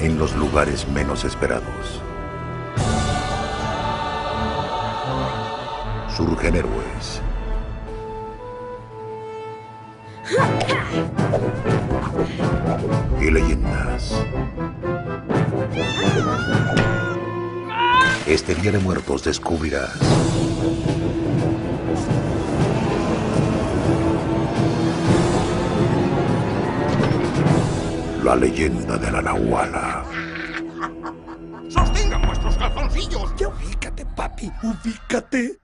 en los lugares menos esperados. Surgen héroes. Y leyendas. Este Día de Muertos descubrirás la leyenda de la Nahuala. ¡Sostengan vuestros calzoncillos! Ya ubícate, papi, ubícate.